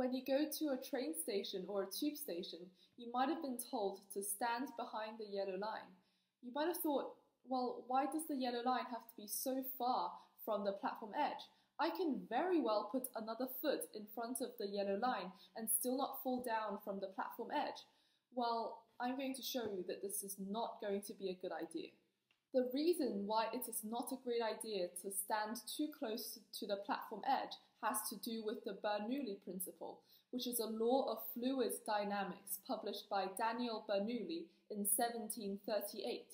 When you go to a train station or a tube station, you might have been told to stand behind the yellow line. You might have thought, well, why does the yellow line have to be so far from the platform edge? I can very well put another foot in front of the yellow line and still not fall down from the platform edge. Well, I'm going to show you that this is not going to be a good idea. The reason why it is not a great idea to stand too close to the platform edge has to do with the Bernoulli principle, which is a law of fluid dynamics published by Daniel Bernoulli in 1738.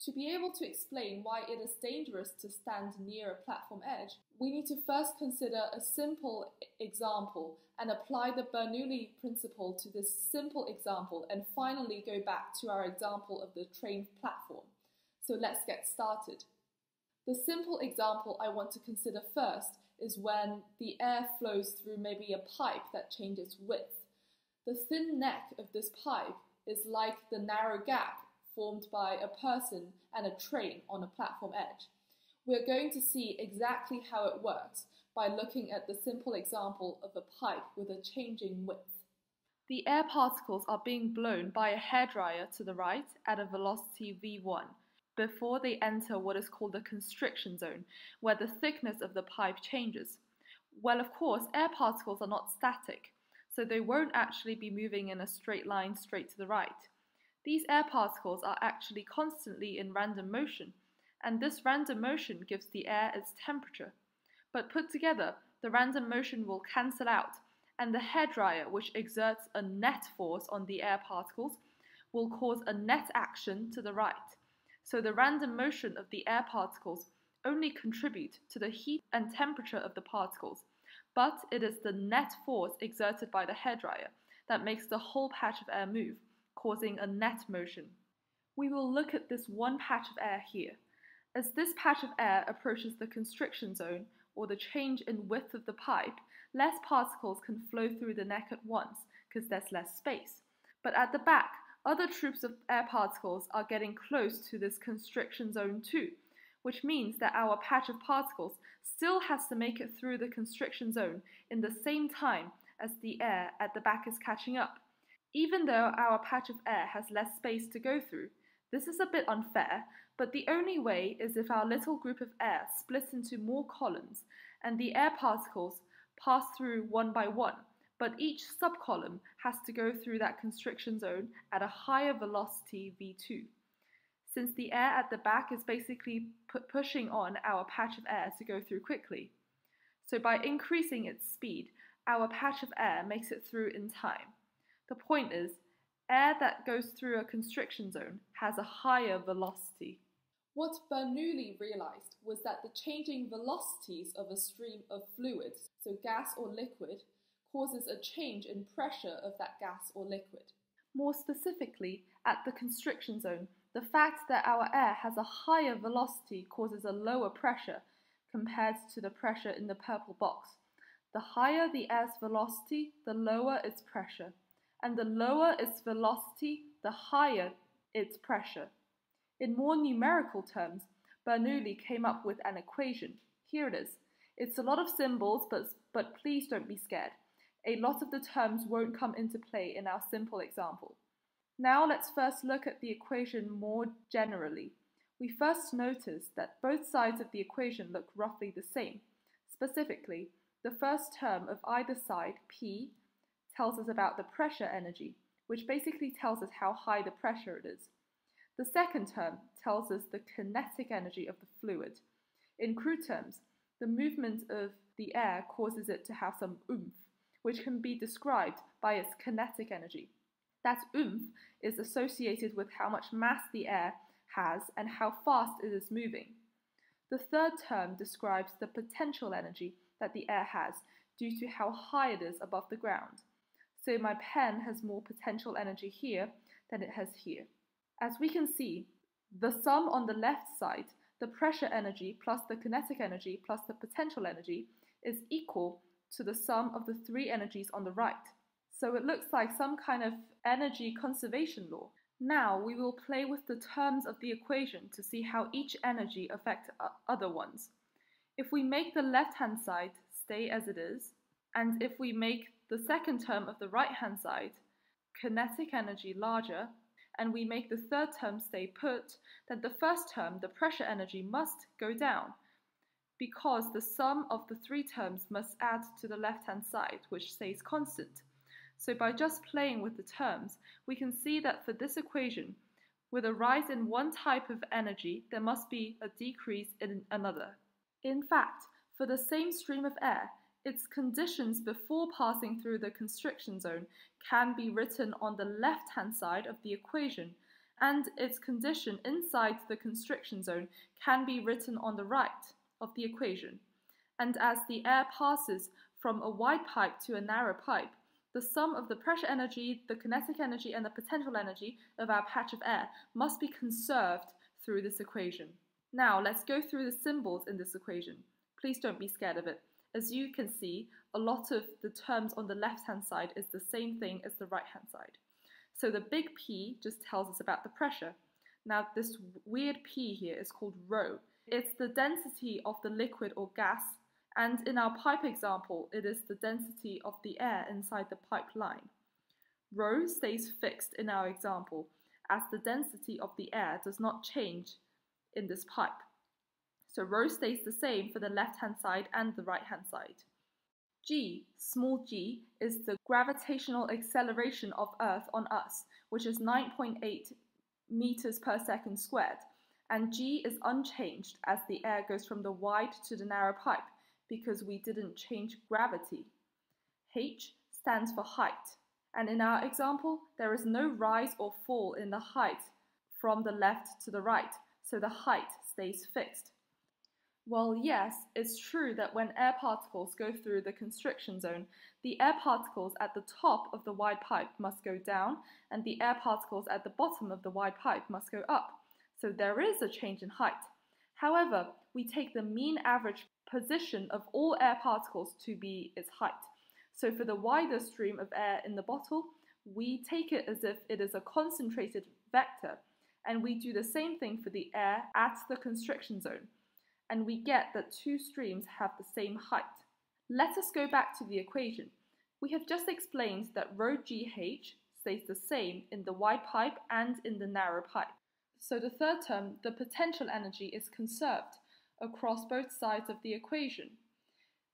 To be able to explain why it is dangerous to stand near a platform edge, we need to first consider a simple example and apply the Bernoulli principle to this simple example and finally go back to our example of the train platform. So let's get started. The simple example I want to consider first is when the air flows through maybe a pipe that changes width. The thin neck of this pipe is like the narrow gap formed by a person and a train on a platform edge. We're going to see exactly how it works by looking at the simple example of a pipe with a changing width. The air particles are being blown by a hairdryer to the right at a velocity v1 before they enter what is called the constriction zone, where the thickness of the pipe changes. Well, of course, air particles are not static, so they won't actually be moving in a straight line straight to the right. These air particles are actually constantly in random motion, and this random motion gives the air its temperature. But put together, the random motion will cancel out, and the hairdryer, which exerts a net force on the air particles, will cause a net action to the right so the random motion of the air particles only contribute to the heat and temperature of the particles, but it is the net force exerted by the hairdryer that makes the whole patch of air move, causing a net motion. We will look at this one patch of air here. As this patch of air approaches the constriction zone, or the change in width of the pipe, less particles can flow through the neck at once, because there's less space. But at the back, other troops of air particles are getting close to this constriction zone too, which means that our patch of particles still has to make it through the constriction zone in the same time as the air at the back is catching up. Even though our patch of air has less space to go through, this is a bit unfair, but the only way is if our little group of air splits into more columns and the air particles pass through one by one, but each subcolumn has to go through that constriction zone at a higher velocity v2. Since the air at the back is basically pu pushing on our patch of air to go through quickly. So by increasing its speed, our patch of air makes it through in time. The point is, air that goes through a constriction zone has a higher velocity. What Bernoulli realized was that the changing velocities of a stream of fluids, so gas or liquid, causes a change in pressure of that gas or liquid. More specifically, at the constriction zone, the fact that our air has a higher velocity causes a lower pressure compared to the pressure in the purple box. The higher the air's velocity, the lower its pressure, and the lower its velocity, the higher its pressure. In more numerical terms, Bernoulli came up with an equation. Here it is. It's a lot of symbols, but, but please don't be scared a lot of the terms won't come into play in our simple example. Now let's first look at the equation more generally. We first notice that both sides of the equation look roughly the same. Specifically, the first term of either side, P, tells us about the pressure energy, which basically tells us how high the pressure it is. The second term tells us the kinetic energy of the fluid. In crude terms, the movement of the air causes it to have some oomph which can be described by its kinetic energy. That oomph is associated with how much mass the air has and how fast it is moving. The third term describes the potential energy that the air has due to how high it is above the ground. So my pen has more potential energy here than it has here. As we can see, the sum on the left side, the pressure energy plus the kinetic energy plus the potential energy, is equal to the sum of the three energies on the right. So it looks like some kind of energy conservation law. Now we will play with the terms of the equation to see how each energy affects other ones. If we make the left-hand side stay as it is, and if we make the second term of the right-hand side, kinetic energy larger, and we make the third term stay put, then the first term, the pressure energy, must go down because the sum of the three terms must add to the left-hand side, which stays constant. So by just playing with the terms, we can see that for this equation, with a rise in one type of energy, there must be a decrease in another. In fact, for the same stream of air, its conditions before passing through the constriction zone can be written on the left-hand side of the equation, and its condition inside the constriction zone can be written on the right of the equation. And as the air passes from a wide pipe to a narrow pipe, the sum of the pressure energy, the kinetic energy, and the potential energy of our patch of air must be conserved through this equation. Now, let's go through the symbols in this equation. Please don't be scared of it. As you can see, a lot of the terms on the left-hand side is the same thing as the right-hand side. So the big P just tells us about the pressure. Now, this weird P here is called rho. It's the density of the liquid or gas and in our pipe example, it is the density of the air inside the pipeline. Rho stays fixed in our example, as the density of the air does not change in this pipe. So rho stays the same for the left-hand side and the right-hand side. G, small g, is the gravitational acceleration of Earth on us, which is 9.8 meters per second squared, and g is unchanged as the air goes from the wide to the narrow pipe, because we didn't change gravity. H stands for height, and in our example, there is no rise or fall in the height from the left to the right, so the height stays fixed. Well, yes, it's true that when air particles go through the constriction zone, the air particles at the top of the wide pipe must go down, and the air particles at the bottom of the wide pipe must go up. So there is a change in height. However, we take the mean average position of all air particles to be its height. So for the wider stream of air in the bottle, we take it as if it is a concentrated vector, and we do the same thing for the air at the constriction zone, and we get that two streams have the same height. Let us go back to the equation. We have just explained that rho GH stays the same in the wide pipe and in the narrow pipe. So the third term, the potential energy, is conserved across both sides of the equation.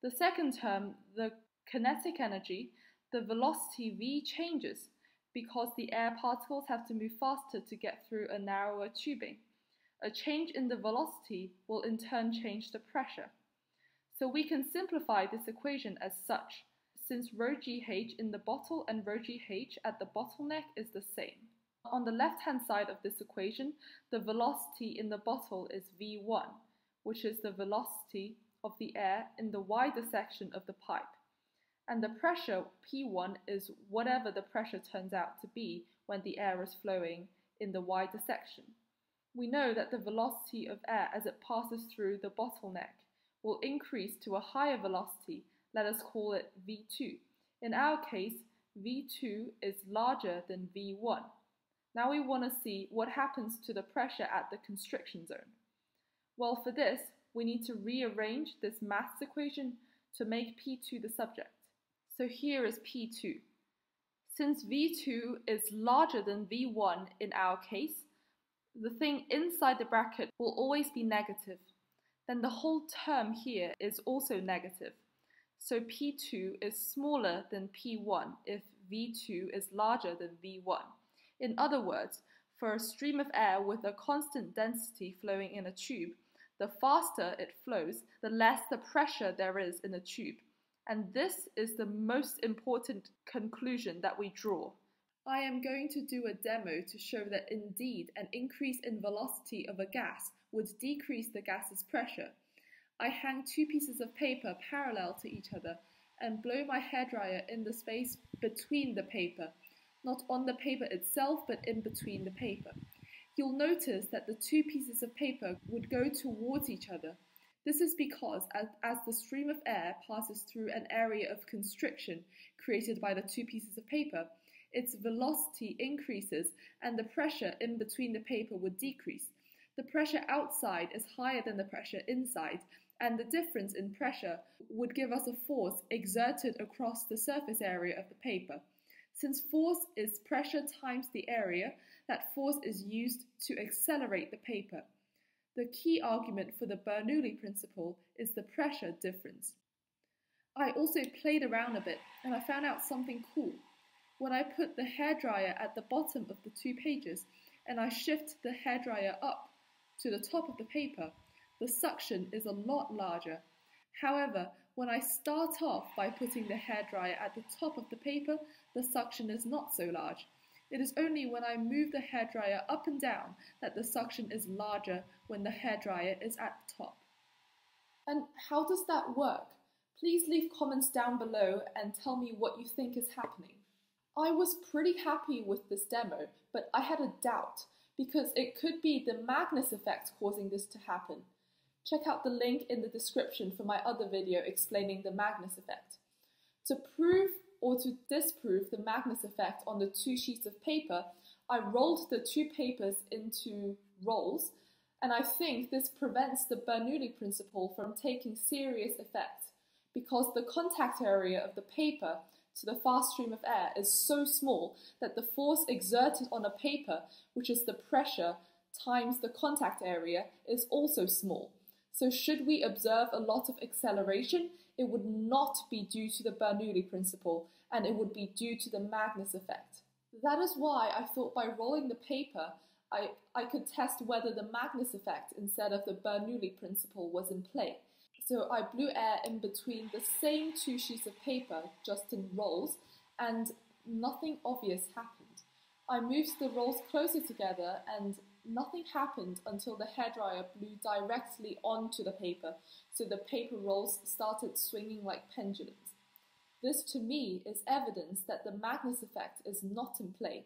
The second term, the kinetic energy, the velocity v changes because the air particles have to move faster to get through a narrower tubing. A change in the velocity will in turn change the pressure. So we can simplify this equation as such, since rho gh in the bottle and rho gh at the bottleneck is the same. On the left-hand side of this equation, the velocity in the bottle is v1, which is the velocity of the air in the wider section of the pipe. And the pressure, P1, is whatever the pressure turns out to be when the air is flowing in the wider section. We know that the velocity of air as it passes through the bottleneck will increase to a higher velocity, let us call it V2. In our case, V2 is larger than V1. Now we want to see what happens to the pressure at the constriction zone. Well, for this, we need to rearrange this mass equation to make P2 the subject. So here is P2. Since V2 is larger than V1 in our case, the thing inside the bracket will always be negative. Then the whole term here is also negative. So P2 is smaller than P1 if V2 is larger than V1. In other words, for a stream of air with a constant density flowing in a tube, the faster it flows, the less the pressure there is in the tube. And this is the most important conclusion that we draw. I am going to do a demo to show that indeed an increase in velocity of a gas would decrease the gas's pressure. I hang two pieces of paper parallel to each other and blow my hairdryer in the space between the paper, not on the paper itself but in between the paper you'll notice that the two pieces of paper would go towards each other. This is because as, as, the stream of air passes through an area of constriction created by the two pieces of paper, its velocity increases and the pressure in between the paper would decrease. The pressure outside is higher than the pressure inside, and the difference in pressure would give us a force exerted across the surface area of the paper. Since force is pressure times the area, that force is used to accelerate the paper. The key argument for the Bernoulli principle is the pressure difference. I also played around a bit and I found out something cool. When I put the hairdryer at the bottom of the two pages and I shift the hairdryer up to the top of the paper, the suction is a lot larger. However, when I start off by putting the hairdryer at the top of the paper, the suction is not so large. It is only when I move the hairdryer up and down that the suction is larger when the hairdryer is at the top. And how does that work? Please leave comments down below and tell me what you think is happening. I was pretty happy with this demo, but I had a doubt because it could be the Magnus effect causing this to happen. Check out the link in the description for my other video explaining the Magnus effect. To prove or to disprove the Magnus effect on the two sheets of paper, I rolled the two papers into rolls, and I think this prevents the Bernoulli principle from taking serious effect because the contact area of the paper to the fast stream of air is so small that the force exerted on a paper, which is the pressure times the contact area, is also small. So should we observe a lot of acceleration, it would not be due to the Bernoulli principle, and it would be due to the Magnus effect. That is why I thought by rolling the paper, I, I could test whether the Magnus effect instead of the Bernoulli principle was in play. So I blew air in between the same two sheets of paper, just in rolls, and nothing obvious happened. I moved the rolls closer together and nothing happened until the hairdryer blew directly onto the paper, so the paper rolls started swinging like pendulums. This to me is evidence that the Magnus effect is not in play.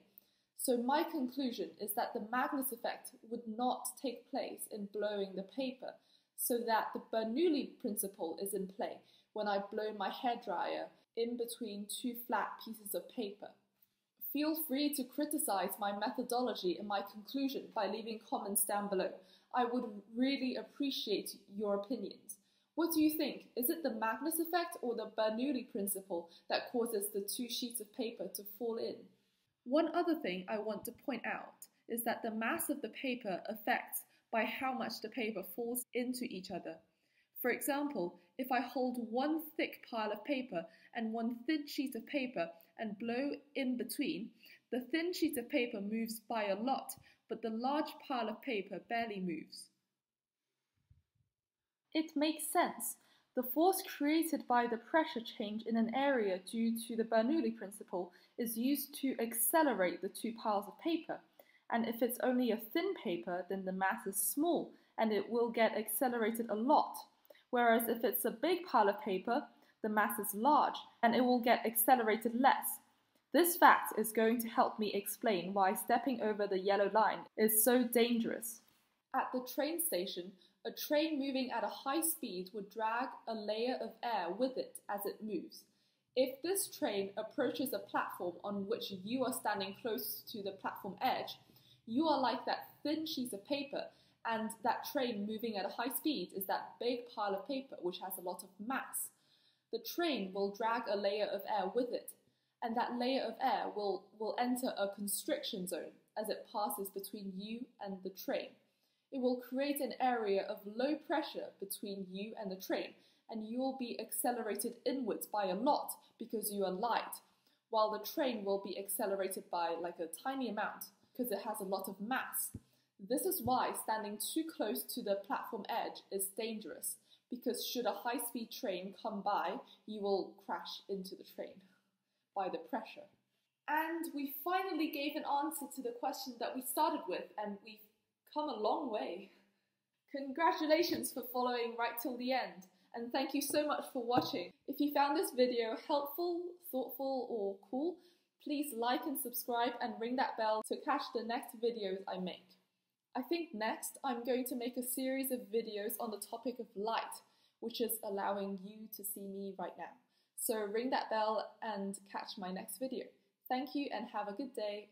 So my conclusion is that the Magnus effect would not take place in blowing the paper, so that the Bernoulli principle is in play when I blow my hairdryer in between two flat pieces of paper. Feel free to criticize my methodology and my conclusion by leaving comments down below. I would really appreciate your opinions. What do you think? Is it the Magnus effect or the Bernoulli principle that causes the two sheets of paper to fall in? One other thing I want to point out is that the mass of the paper affects by how much the paper falls into each other. For example, if I hold one thick pile of paper and one thin sheet of paper and blow in between, the thin sheet of paper moves by a lot, but the large pile of paper barely moves. It makes sense. The force created by the pressure change in an area due to the Bernoulli principle is used to accelerate the two piles of paper. And if it's only a thin paper, then the mass is small and it will get accelerated a lot. Whereas if it's a big pile of paper, the mass is large and it will get accelerated less. This fact is going to help me explain why stepping over the yellow line is so dangerous. At the train station, a train moving at a high speed would drag a layer of air with it as it moves. If this train approaches a platform on which you are standing close to the platform edge, you are like that thin sheet of paper, and that train moving at a high speed is that big pile of paper which has a lot of mass the train will drag a layer of air with it, and that layer of air will, will enter a constriction zone as it passes between you and the train. It will create an area of low pressure between you and the train, and you will be accelerated inwards by a lot because you are light, while the train will be accelerated by like a tiny amount because it has a lot of mass. This is why standing too close to the platform edge is dangerous because should a high speed train come by, you will crash into the train by the pressure. And we finally gave an answer to the question that we started with, and we've come a long way. Congratulations for following right till the end, and thank you so much for watching. If you found this video helpful, thoughtful, or cool, please like and subscribe and ring that bell to catch the next videos I make. I think next I'm going to make a series of videos on the topic of light, which is allowing you to see me right now. So ring that bell and catch my next video. Thank you and have a good day.